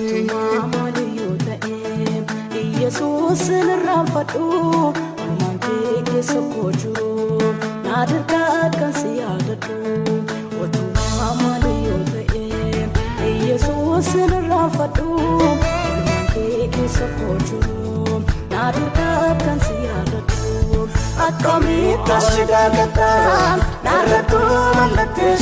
Otumaa maaliyyuu ta'e Yesuus irraanfadhu Armaan kee keessa koo jiru naa dirqaa kan si yaadadhu Otumaa maaliyyuu ta'e Yesuus irraanfadhu Armaan kee keessa koo jiru naa dirqaa kan si yaadadhu Akkamitti achi daagataan naarrattu mallattee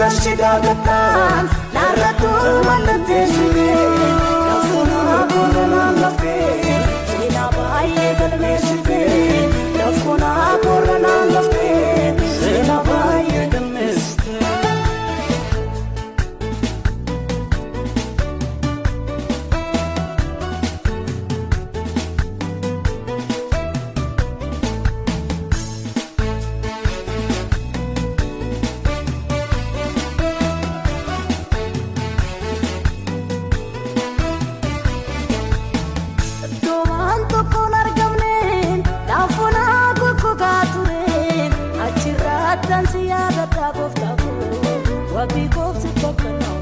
Kashi daakutaan laata tolma dandeessite gaafuma boona nama fee seenaa baay'ee galmeessite. tokkoon argamne laafuun agogogaa ture achirraa addaan si yaadadhaa gooftaa koo wabii goofti tokko naaf.